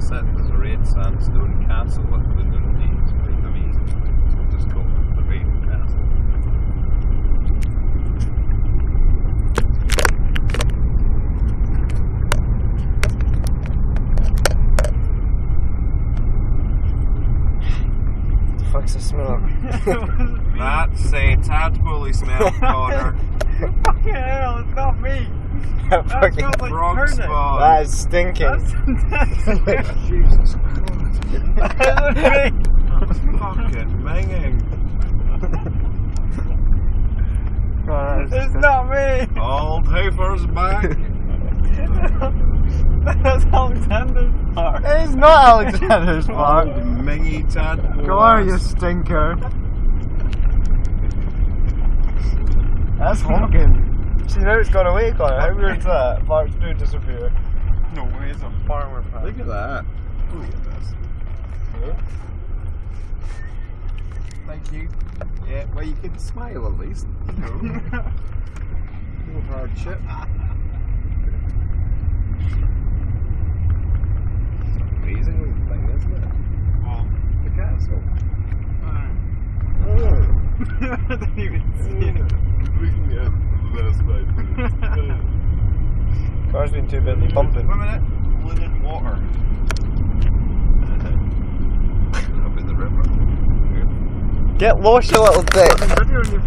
sunset, a red sandstone castle the Dundee. It's amazing. Just called it the Castle. Fuck's the smell. That's a tadpole smell, Connor. Fucking hell, it's not me. That fucking, like Frog turnip. that is stinking. That's Jesus Christ. Fucking minging. Oh, It's not me. Old Hoofer's back. That's Alexander's part. It's not Alexander's. Old mingy tadpole. Go on, you stinker. That's honking. See, now it's gone away, Connor. How weird's that? Parts do disappear. No way, it's a farmer pack. Look at that. Look at this. Thank you. Yeah, well, you can smile at least. You know. no hardship. It's an amazing thing, isn't it? The castle. Oh. I didn't even see it. Looking at this, mate. Car's been too busy pumping. Wait a minute. Linen water. Up in the river. Get lost, you little dick. Video on your